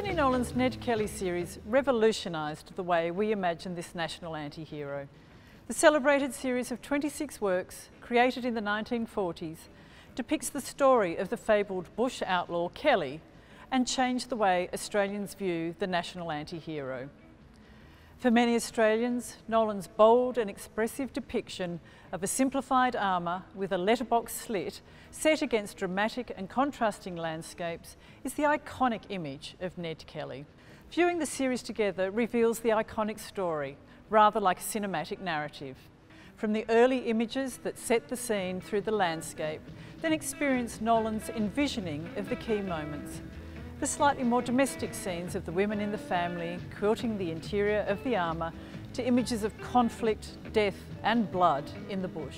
Sidney Nolan's Ned Kelly series revolutionised the way we imagine this national anti-hero. The celebrated series of 26 works, created in the 1940s, depicts the story of the fabled bush outlaw Kelly and changed the way Australians view the national anti-hero. For many Australians, Nolan's bold and expressive depiction of a simplified armour with a letterbox slit set against dramatic and contrasting landscapes is the iconic image of Ned Kelly. Viewing the series together reveals the iconic story, rather like a cinematic narrative. From the early images that set the scene through the landscape, then experience Nolan's envisioning of the key moments, the slightly more domestic scenes of the women in the family quilting the interior of the armour to images of conflict, death and blood in the bush.